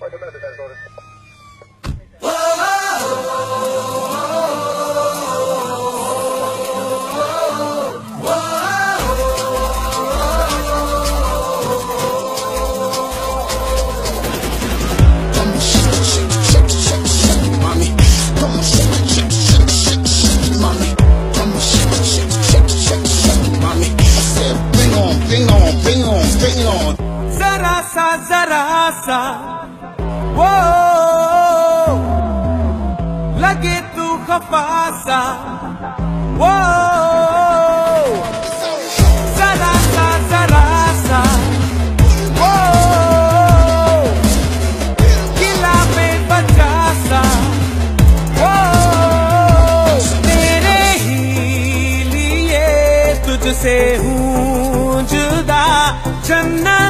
Quite a method, Zara sa, zara sa. वो लगे तू खफासा वो जरा सा जरा वो किला में बचा वो तेरे ही लिए तुझसे हूँ जुदा जन्नत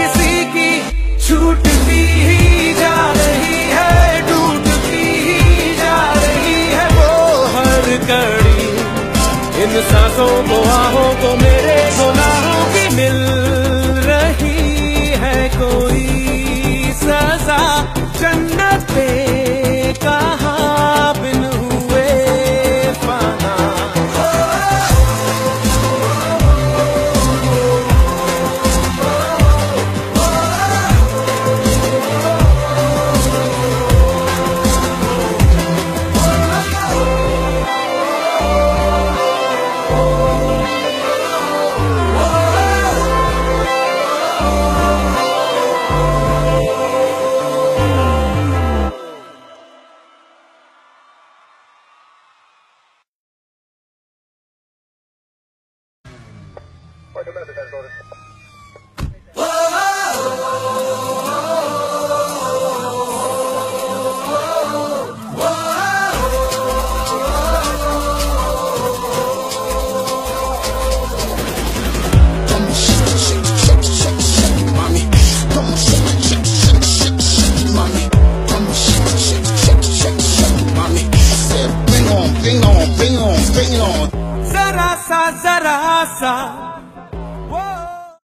कड़ी। इन सासों को आहों को मेरे गुनाहों की मिल रही है कोई। Bring on, bring on, bring on. Zara sa, zara sa